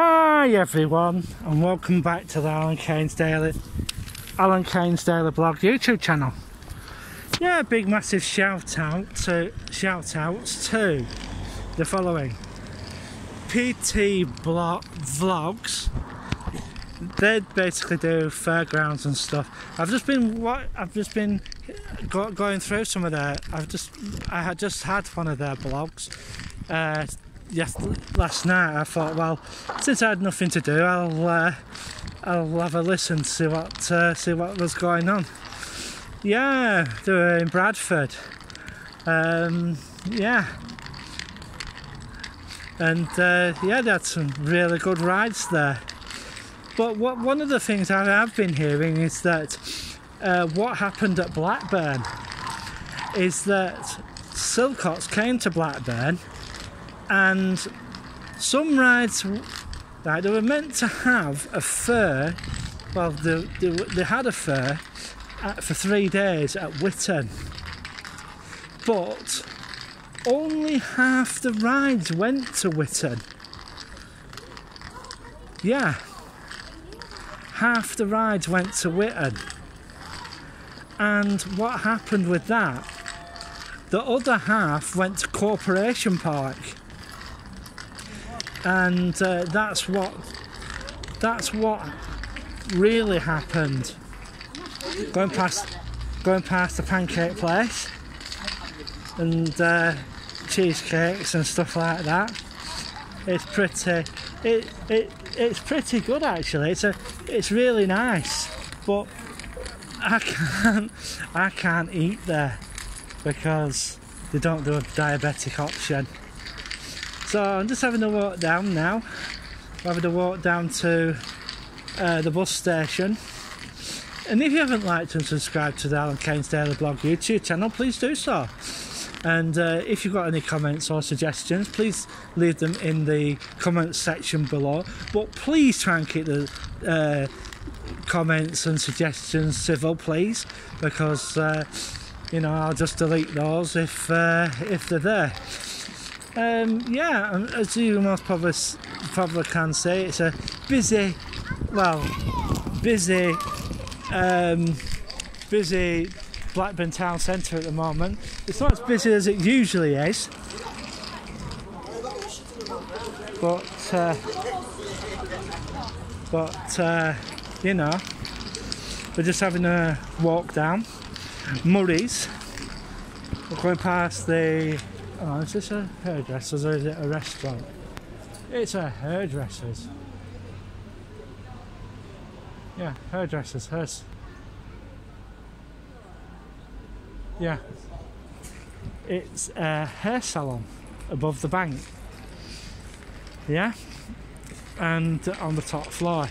Hi everyone and welcome back to the Allan Cain's Daily Allan Cain's Daily Blog YouTube channel. Yeah, big massive shout out to shout outs to the following. PT Blog Vlogs. They basically do fairgrounds and stuff. I've just been what I've just been go, going through some of their. I've just I had just had one of their blogs. Uh, yes, last night I thought, well, since I had nothing to do, I'll uh, I'll have a listen, see what uh, see what was going on. Yeah, they were in Bradford. Um, yeah, and uh, yeah, they had some really good rides there. But what one of the things I have been hearing is that uh, what happened at Blackburn is that Silcock's came to Blackburn and some rides right, they were meant to have a fair well they, they, they had a fair at, uh, for three days at Witton but only half the rides went to Witton yeah. Half the rides went to Witton and what happened with that? The other half went to Corporation Park and uh, that's what that's what really happened. Going past going past the pancake place and uh, cheesecakes and stuff like that. It's pretty it, it it's pretty good actually. It's a it's really nice but I can't I can't eat there because they don't do a diabetic option so I'm just having a walk down now. I'm having a walk down to uh, the bus station. And if you haven't liked and subscribed to the Allan Cain's Daily Blog YouTube channel, please do so. And uh, if you've got any comments or suggestions, please leave them in the comments section below. But please try and keep the uh, comments and suggestions civil, please, because uh, you know I'll just delete those if uh, if they're there. Um, yeah, as you most probably, probably can say, it's a busy, well, busy, um, busy Blackburn town centre at the moment. It's not as busy as it usually is, but uh, but uh, you know, we're just having a walk down Murray's. We're going past the Oh, is this a hairdresser's or is it a restaurant? It's a hairdresser's. Yeah, hairdresser's, hers. Yeah. It's a hair salon above the bank. Yeah? And on the top floor.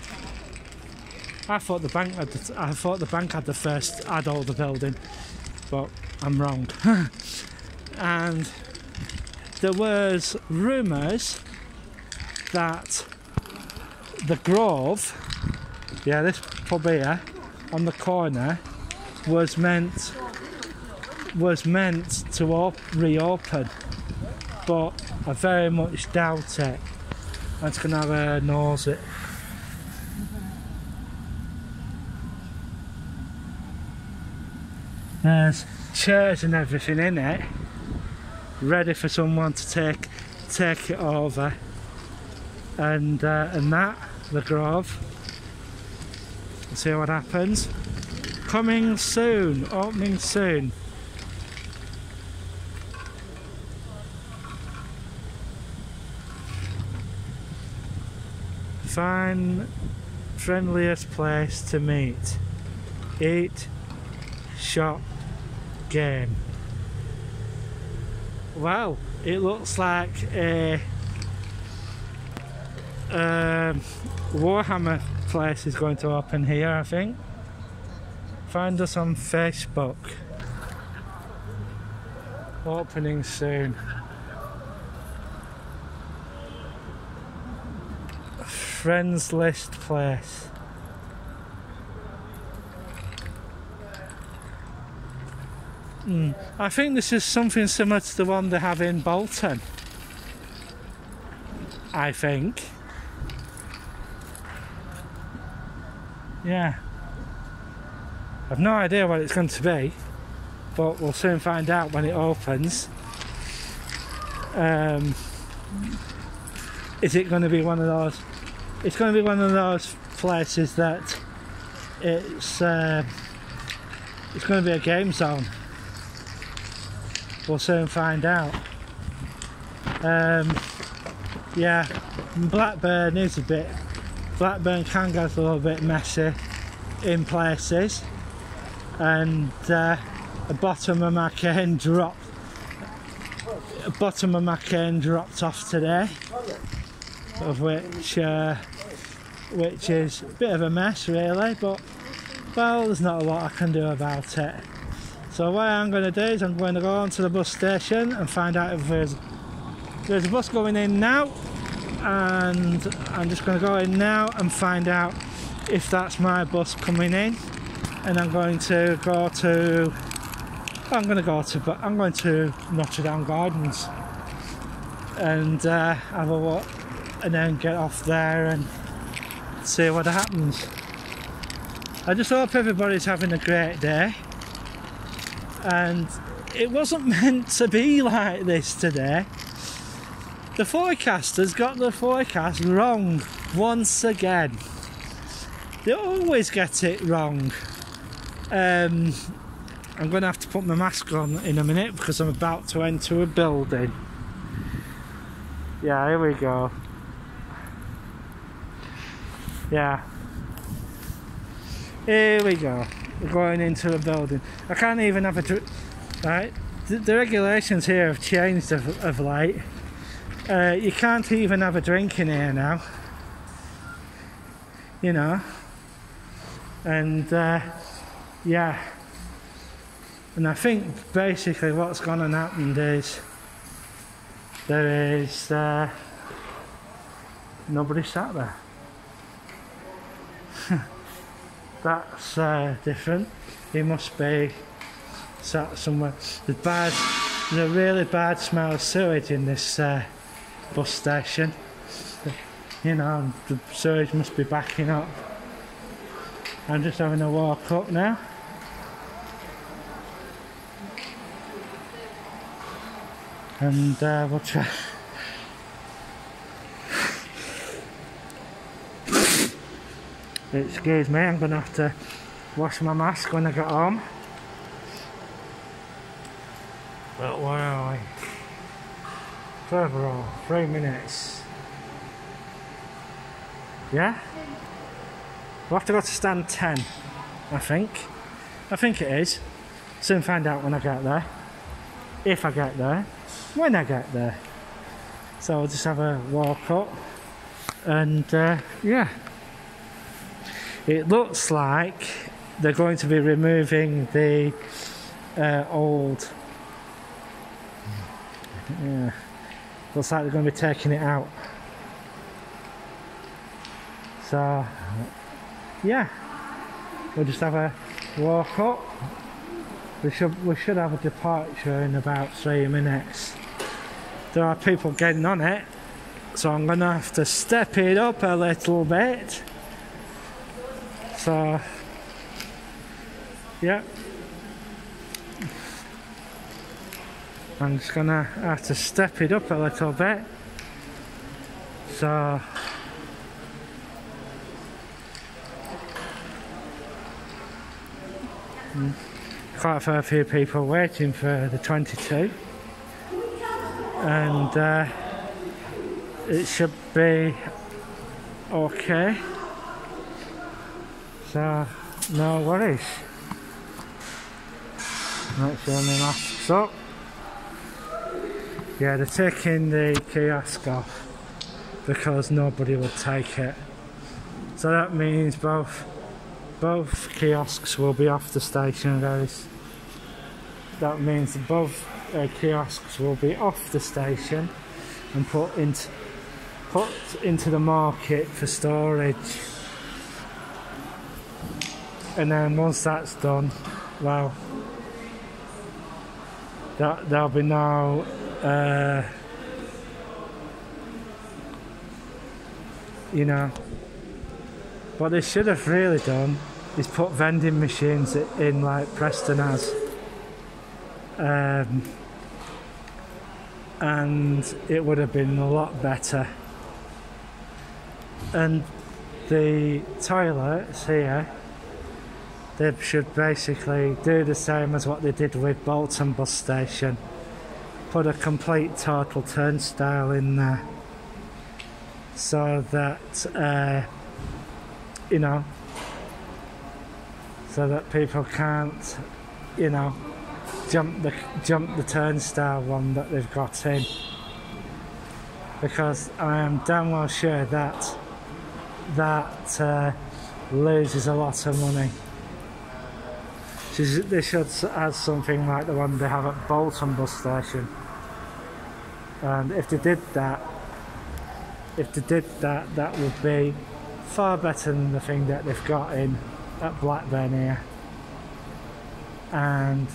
I thought the bank had the, I thought the bank had the first had all the building, but I'm wrong. and there was rumours that the Grove, yeah, this pub here on the corner, was meant was meant to op- reopen, but I very much doubt it. I'm just gonna have a nose it. There's chairs and everything in it ready for someone to take take it over. And uh, and that the grove we'll see what happens. Coming soon opening soon. Fine friendliest place to meet. Eat shop game Wow, it looks like a Warhammer place is going to open here, I think. Find us on Facebook. Opening soon. Friends list place. Mm. I think this is something similar to the one they have in Bolton. I think. yeah. I've no idea what it's going to be, but we'll soon find out when it opens. Um, is it going to be one of those? It's going to be one of those places that it's uh, it's going to be a game zone. We'll soon find out. Um, yeah, Blackburn is a bit. Blackburn can get a little bit messy in places, and uh, the bottom of my cane dropped. Bottom of my cane dropped off today, of which uh, which is a bit of a mess, really. But well, there's not a lot I can do about it. So what I'm going to do is I'm going to go on to the bus station and find out if there's there's a bus going in now and I'm just going to go in now and find out if that's my bus coming in. And I'm going to go to I'm going to go to but I'm going to Notre Dame Gardens and uh, have a walk and then get off there and see what happens. I just hope everybody's having a great day and it wasn't meant to be like this today the forecasters got the forecast wrong once again. They always get it wrong. Um, I'm going to have to put my mask on in a minute because I'm about to enter a building. Yeah, here we go. Yeah. Here we go. Going into a building. I can't even have a drink. Right? The, the, regulations here have changed of, of late. Uh, you can't even have a drink in here now. You know. And uh, yeah. And I think basically what's gone and happened is there is uh, nobody sat there. That's uh, different. He must be sat somewhere. There's bad, there's a really bad smell of sewage in this uh, bus station. You know, the sewage must be backing up. I'm just having a walk up now. And uh, we'll try. Excuse me, I'm going to have to wash my mask when I get home. But where are we? Further three minutes. Yeah? We'll have to go to stand 10, I think. I think it is. Soon find out when I get there. If I get there. When I get there. So I'll just have a walk up. And uh, yeah. It looks like they're going to be removing the uh, old. Yeah. Looks like they're going to be taking it out. So, yeah, we'll just have a walk up. We should we should have a departure in about three minutes. There are people getting on it, so I'm gonna have to step it up a little bit. So, yeah, I'm just gonna have to step it up a little bit. So hmm, quite a few people waiting for the 22 and uh, it should be okay so no worries make sure my mask's up yeah, they're taking the kiosk off because nobody will take it. So that means both both kiosks will be off the station, guys. That means both uh, kiosks will be off the station and put into put into the market for storage. And then once that's done, well, that there'll be no uh, you know what they should have really done is put vending machines in like Preston has. Um, and it would have been a lot better. And the toilets here, they should basically do the same as what they did with Bolton bus station. Put a complete total turnstile in there so that uh, you know so that people can't you know jump the jump the turnstile one that they've got in because I am damn well sure that that uh, loses a lot of money. They should add something like the one they have at Bolton bus station. And if they did that, if they did that, that would be far better than the thing that they've got in at Blackburn here. And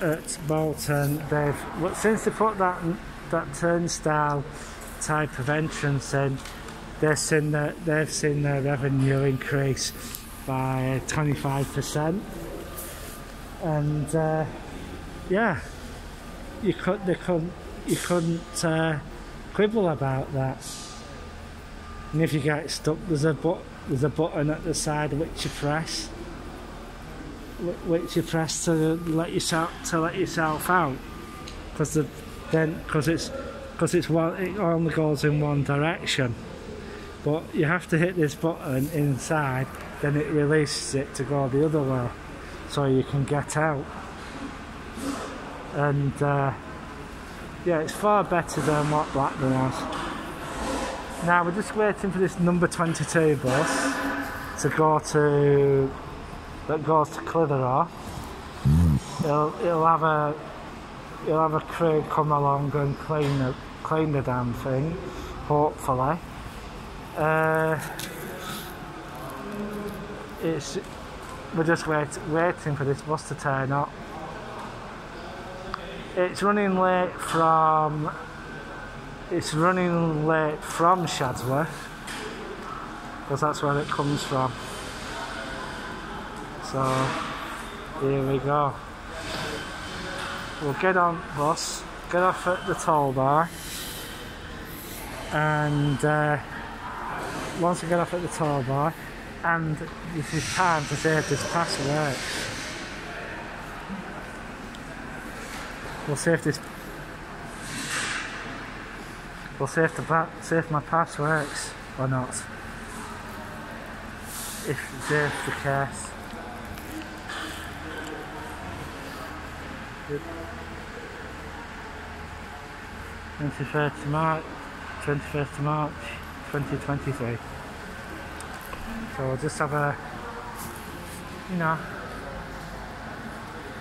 at Bolton, they've well, since they put that that turnstile type of entrance in, they've seen their, they've seen their revenue increase by 25%. And uh, yeah, you could they couldn't you couldn't uh, quibble about that. And if you get stuck, there's a but there's a button at the side which you press, which you press to let yourself to let yourself out, because the then because it's because it's one it only goes in one direction. But you have to hit this button inside, then it releases it to go the other way, so you can get out. And uh, yeah, it's far better than what Blackburn has. Now we're just waiting for this number 22 bus to go to that goes to Clitheroe. It'll, it'll have a you'll have a crew come along and clean the clean the damn thing, hopefully. Uh, it's we're just wait, waiting for this bus to turn up. It's running late from it's running late from Shadsworth because that's where it comes from. So here we go. We'll get on bus, get off at the toll bar, and uh, once we get off at the toll bar, and this is time to see if this pass works. We'll see if this. We'll see if the see if my pass works or not. If it's the case. 21st March, 21st March 2023. So we'll just have a, you know,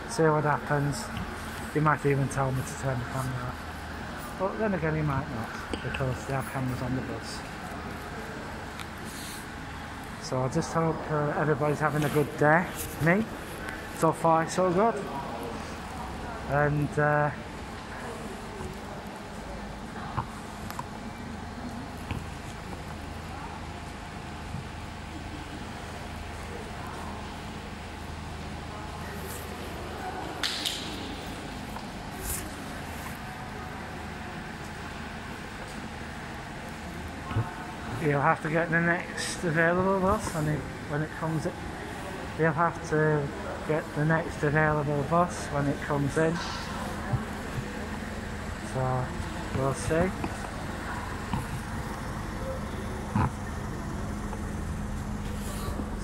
see what happens. He might even tell me to turn the camera off. But then again he might not, because they have cameras on the bus. So I just hope uh, everybody's having a good day. Me, so far so good. And uh, you'll have to get the next available bus when it when it comes in. You'll have to get the next available bus when it comes in. So we'll see.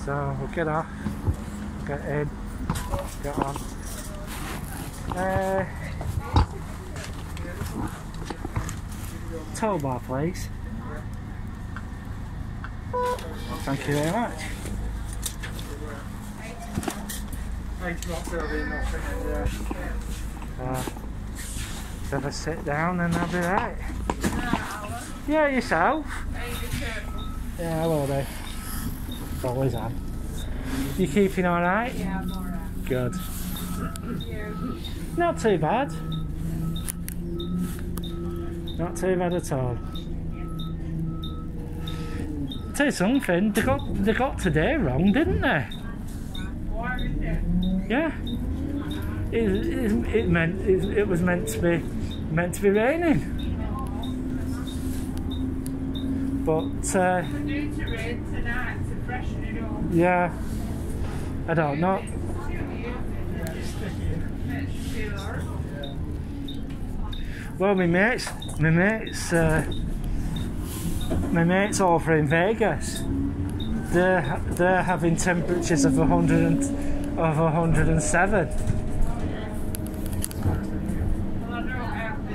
So we'll get off, get in, get on. Uh, tow bar please. Thank you very much. Uh, have a sit down and I'll be right. Yeah, yourself? Yeah, I will do. Always am. You keeping alright? Yeah, I'm alright. Good. Not too bad. Not too bad at all. You something. They got they got today wrong, didn't they? Why is it? Yeah. It, it, it meant it, it was meant to be meant to be raining. But uh, We're due to rain tonight to freshen it up. yeah, I don't know. Makes you feel alright. Well, my mates, my mates, uh, my mates over in Vegas. They're they're having temperatures of a hundred and of a hundred and seven. Well, I don't have to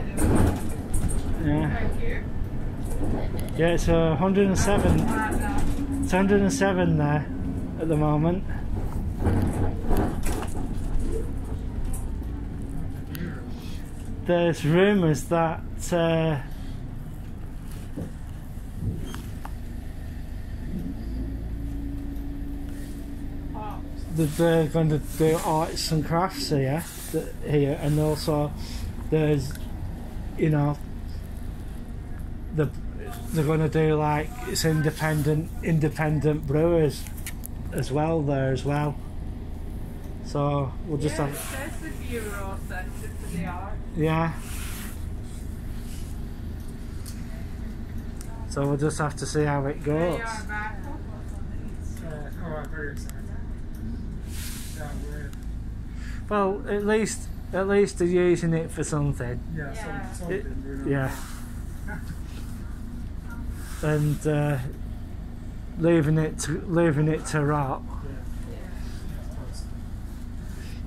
do Yeah, yeah, it's a hundred and seven. Like that. It's 107 there at the moment. There's rumours that uh, they're going to do arts and crafts here, here, and also there's, you know, the they're going to do like it's independent independent brewers as well there as well. So we'll just yeah, it says the Bureau Centre for the Arts. yeah. So we'll just have to see how it There goes. you are, Michael. Uh, oh, I'm very excited. Yeah, we're, Well, at least at least they're using it for something. yeah, Yeah. Some, It- something, you know. yeah. And uh, leaving it to leaving it to rot.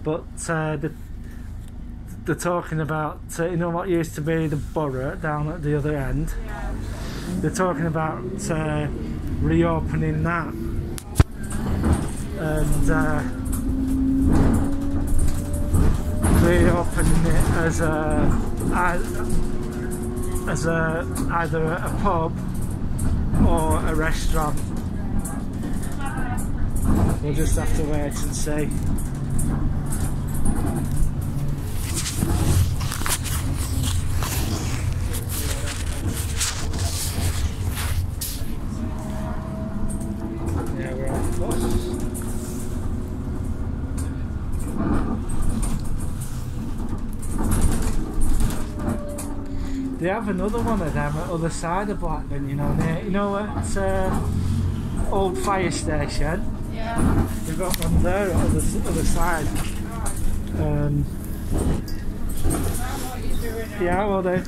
But uh, the, they're talking about uh, you know what used to be the borough down at the other end. Yeah. They're talking about uh, reopening that and uh, reopening it as a as a either a pub or a restaurant. We'll just have to wait and see. They have another one of them at other side of Blackburn, you know, near, you know at uh, old fire station. Yeah. They've got one there at other, other side. Um, what you doing yeah, well they.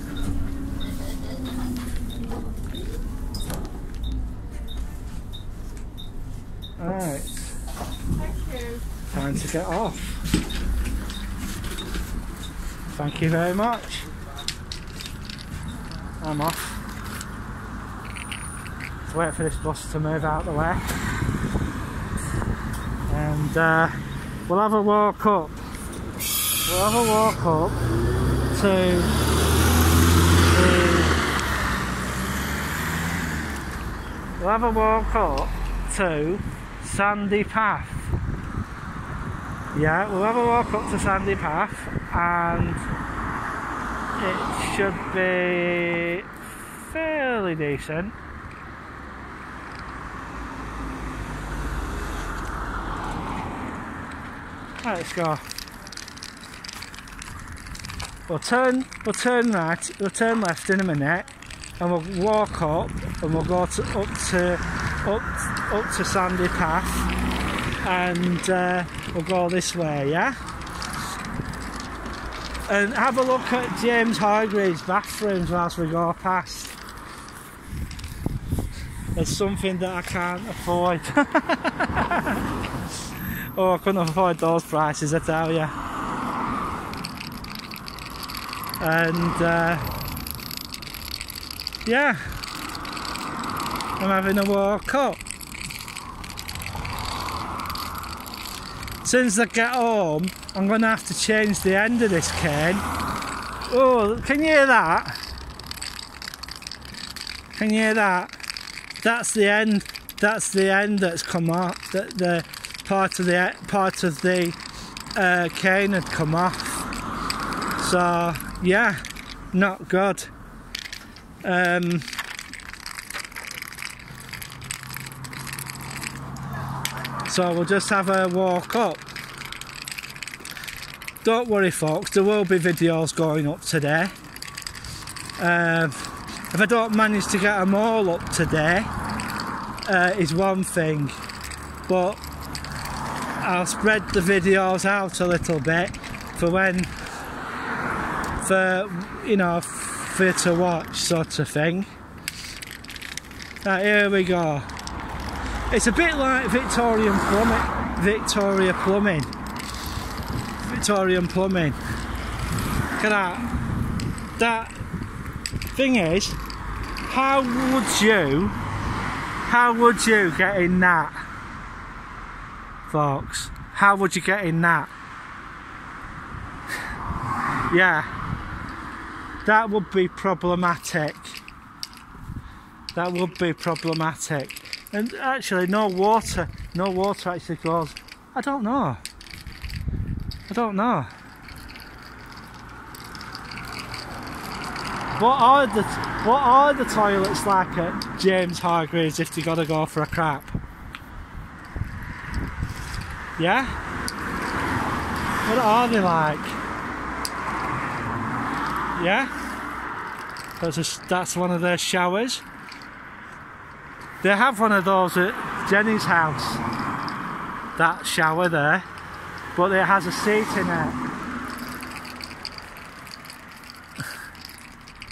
Alright, Thank you. time to get off. Thank you very much. I'm off. Let's wait for this bus to move out the way. And uh, we'll have a walk up. We'll have a walk up to the. We'll have a walk up to Sandy Path. Yeah, we'll have a walk up to Sandy Path and it should be fairly decent. Let's go. We'll turn, we'll turn right, we'll turn left in a minute, and we'll walk up, and we'll go to, up to up up to Sandy Path, and uh, we'll go this way, yeah. And have a look at James Hargreaves' bathrooms whilst we go past. It's something that I can't afford. oh, I couldn't afford those prices, I tell you. And uh, yeah, I'm having a walk up. Since I get home, I'm going to have to change the end of this cane. Oh, can you hear that? Can you hear that? That's the end. That's the end that's come off. The, the part of the part of the uh, cane had come off. So yeah, not good. Um, So we'll just have a walk up. Don't worry, folks, there will be videos going up today. Um, if I don't manage to get them all up today, uh, is one thing, but I'll spread the videos out a little bit for when, for you know, for to watch, sort of thing. Right, here we go. It's a bit like Victorian plumbing, Victoria plumbing. Victorian plumbing. Look at that. That thing is, how would you, how would you get in that, folks? How would you get in that? Yeah, that would be problematic. That would be problematic. And actually, no water, no water actually goes. I don't know. I don't know. What are the what are the toilets like at James Hargreaves if they gotta go for a crap? Yeah? What are they like? Yeah? That's, a, that's one of their showers. They have one of those at Jenny's house. That shower there. But it has a seat in it.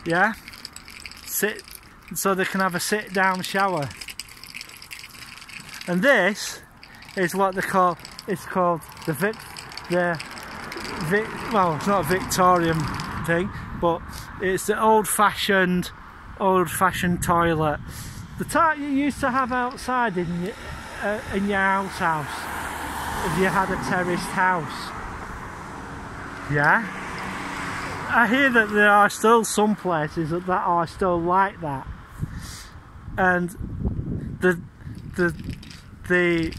yeah? Sit so they can have a sit down shower. And this is what they call it's called the Vic the Vic well it's not a Victorian thing, but it's the old fashioned old fashioned toilet. The type you used to have outside in your, uh, in your if you had a terraced house. Yeah? I hear that there are still some places that, that are still like that. And the the the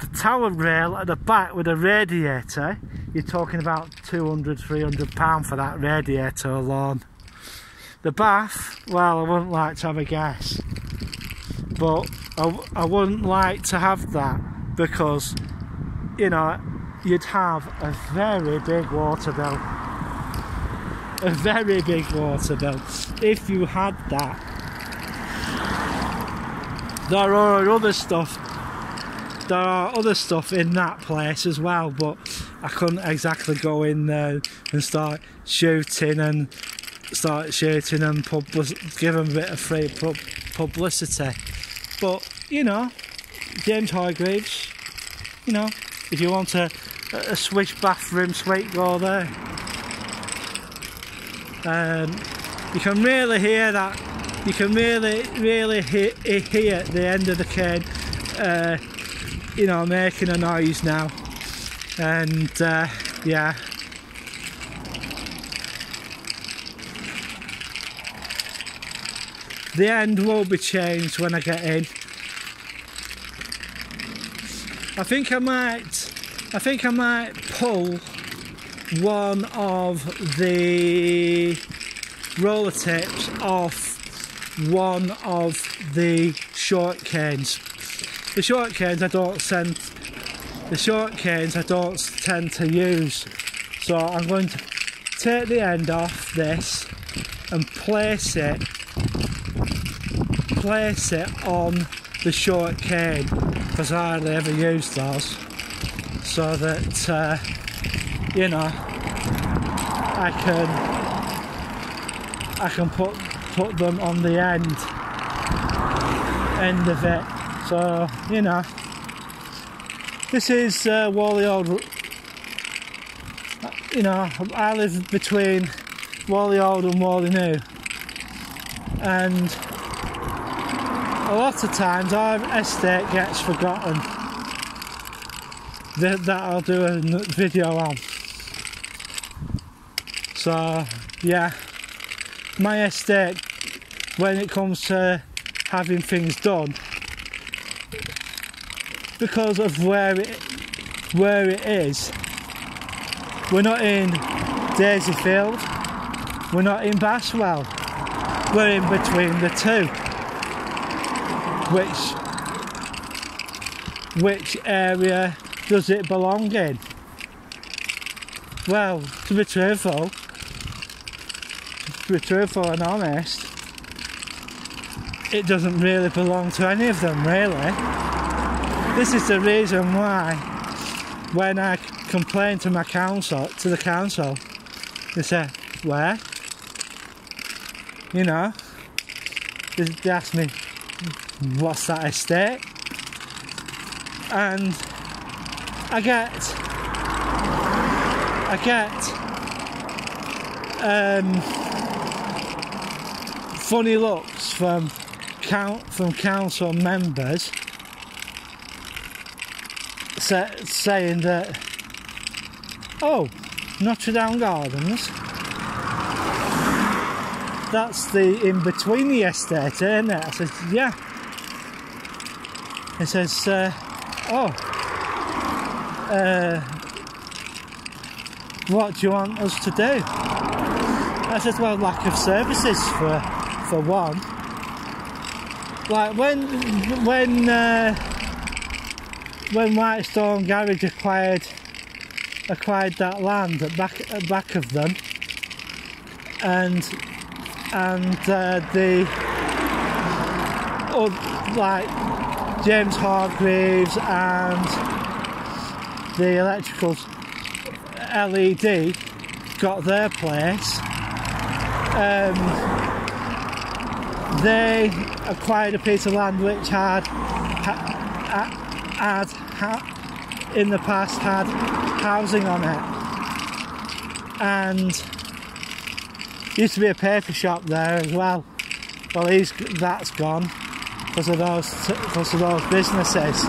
the tower rail at the back with a radiator, you're talking about 200 300 pound for that radiator alone. The bath, well, I wouldn't like to have a guess, but I, I wouldn't like to have that because you know you'd have a very big water bill. A very big water bill. If you had that. There are other stuff there are other stuff in that place as well but I couldn't exactly go in there and start shooting and start shooting and give them a bit of free pub publicity but you know James Hargreaves you know if you want a, a swish bathroom suite go there um, you can really hear that you can really really hear, hear the end of the cane uh, you know making a noise now. And uh, yeah the end will be changed when I get in I think I might I think I might pull one of the roller tips off one of the short canes. The short canes I don't send the short canes I don't tend to use. So I'm going to take the end off this and place it place it on the short cane because I hardly ever use those. So that uh, you know I can I can put put them on the end end of it. So you know this is uh, Whalley Old you know I live between Whalley Old and Whalley New. And a lot of times our estate gets forgotten. That, I'll do a video on. So yeah. My estate when it comes to having things done because of where it where it is we're not in Daisyfield we're not in Bastwell. We're in between the two which which area does it belong in? Well, to be truthful, to be truthful and honest, it doesn't really belong to any of them, really. This is the reason why, when I complain to my council, to the council, they say, "Where?" You know, they, they ask me, "What's that estate?" And I get, I get um, funny looks from count from council members sa- saying that oh Notre Dame Gardens. That's the in between the estate isn't it? I said yeah he says uh, oh uh, what do you want us to do? I said well lack of services for for one. Like when when uh, when Whitestone Garage acquired acquired that land at back at back of them, and and uh, the oh, like James Hargreaves and the electrical LED got their place. Um, they acquired a piece of land which had had, had, had in the past had housing on it. And used to be a paper shop there as well. Well he's that's gone of those of those businesses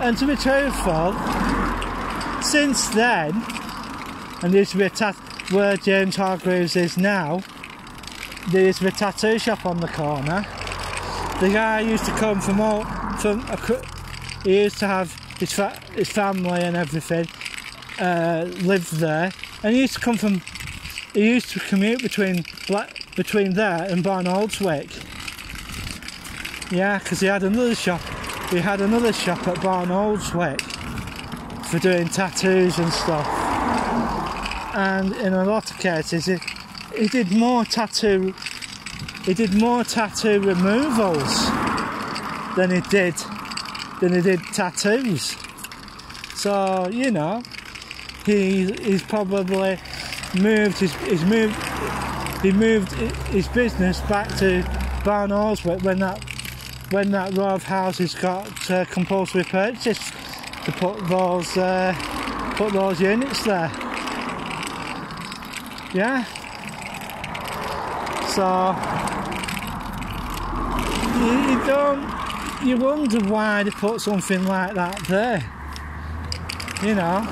and to be truthful since then and there used to be a where James Hargreaves is now there used to be a tattoo shop on the corner. The guy used to come from all from a, he used to have his fa- his family and everything uh, lived there, and he used to come from he used to commute between between there and Barnoldswick. Yeah, because he had another shop. He had another shop at Barnoldswick for doing tattoos and stuff. And in a lot of cases, he, he did more tattoo he did more tattoo removals than he did than he did tattoos so you know he he's probably moved his he's moved he moved his business back to Barnoldswick when that when that row of houses got uh, compulsory purchase to put those uh, put those units there yeah so you, you don't you wonder why they put something like that there. You know.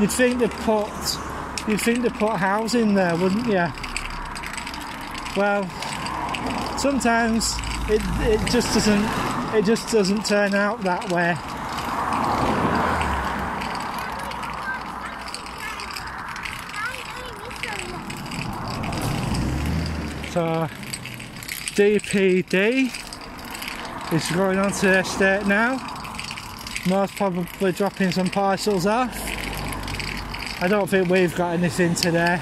You'd think they put you'd think they put housing there, wouldn't you? Well sometimes it, it just doesn't it just doesn't turn out that way. So DPD is going on to the estate now. Most probably dropping some parcels off. I don't think we've got anything today.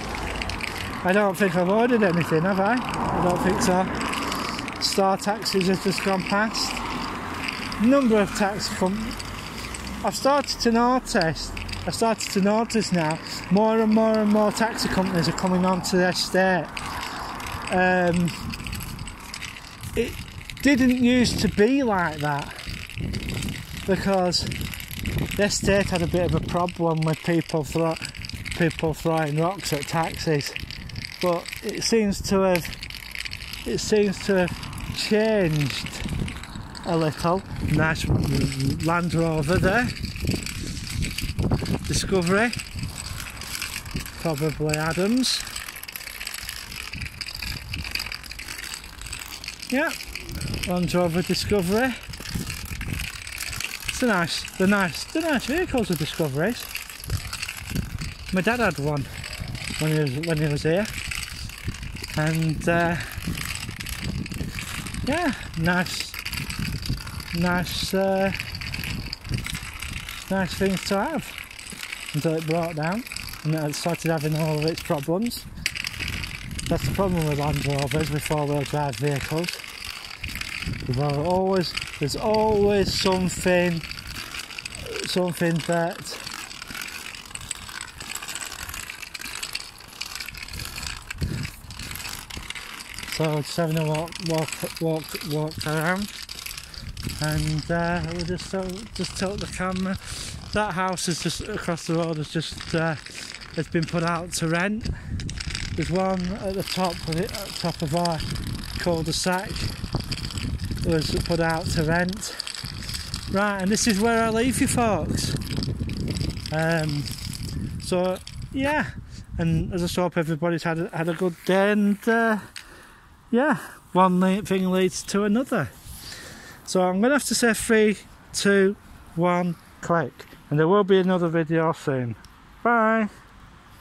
I don't think I've ordered anything, have I? I don't think so. Star taxis has just gone past. Number of taxi companies. I've started to notice. I've started to notice now. More and more and more taxi companies are coming onto the estate um, it didn't used to be like that because the estate had a bit of a problem with people throw, people throwing rocks at taxis but it seems to have it seems to have changed a little. Nice Land Rover there. Discovery. Probably Adams. Yeah, Land Rover Discovery. It's a nice, the nice, the nice vehicles of Discoveries. My dad had one when he was when he was here, and uh, yeah, nice, nice, uh, nice things to have until it broke down and it started having all of its problems. That's the problem with Land Rovers with four-wheel drive vehicles. Always, there's always something, something that So just having a walk, walk, walk, walk around, and uh, we just tilt, just tilt the camera. That house is just across the road. Has just uh, it's been put out to rent. There's one at the top of it, at the top of our cul-de-sac. Was put out to rent. Right, and this is where I leave you, folks. Um, so yeah, and as I hope everybody's had a, had a good day and. Uh, yeah, one thing leads to another. So I'm going to have to say three, two, one, click. And there will be another video soon. Bye.